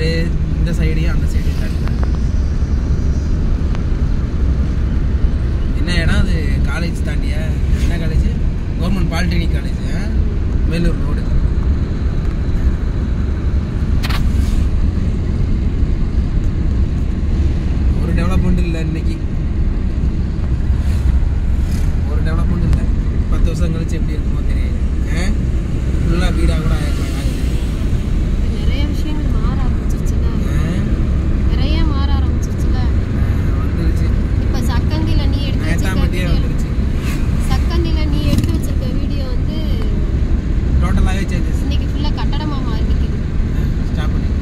அப்படியே இந்த சைடையும் அந்த சைடையும் காட்டுறேன் என்ன இடம் அது? காலேஜ் தாண்டிய? என்ன college government polytechnic college Vellore road ஒரு டெவலப்மெண்ட் இல்லை இன்னைக்கு. ஒரு டெவலப்மெண்ட் இல்லை. பத்து வருஷம் கழிச்சு எப்படி இருக்குமோ தெரியாது